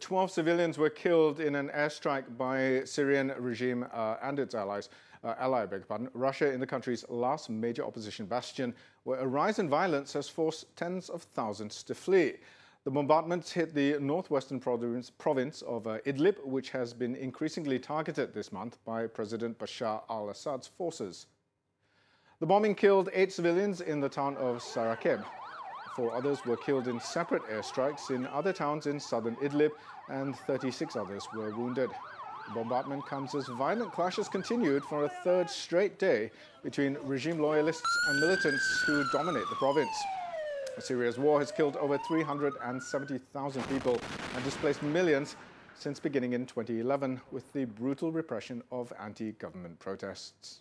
12 civilians were killed in an airstrike by Syrian regime uh, and its allies, uh, ally, beg pardon, Russia in the country's last major opposition bastion, where a rise in violence has forced tens of thousands to flee. The bombardments hit the northwestern province, province of uh, Idlib, which has been increasingly targeted this month by President Bashar al-Assad's forces. The bombing killed eight civilians in the town of Saraqib. Four others were killed in separate airstrikes in other towns in southern Idlib, and 36 others were wounded. The bombardment comes as violent clashes continued for a third straight day between regime loyalists and militants who dominate the province. Syria's war has killed over 370,000 people and displaced millions since beginning in 2011 with the brutal repression of anti-government protests.